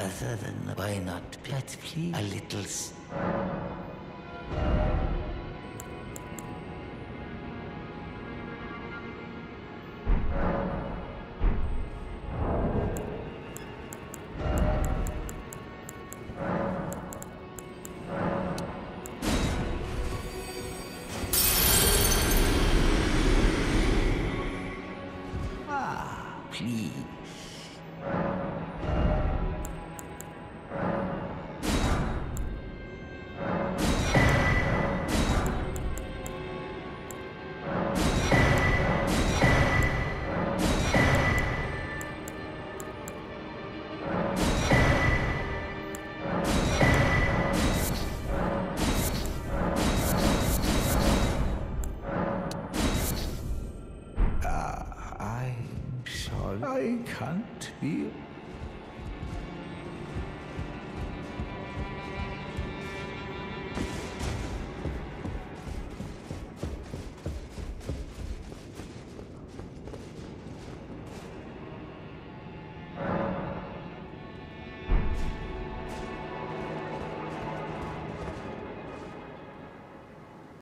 other than why not? But please, a little. Ah, please. I can't be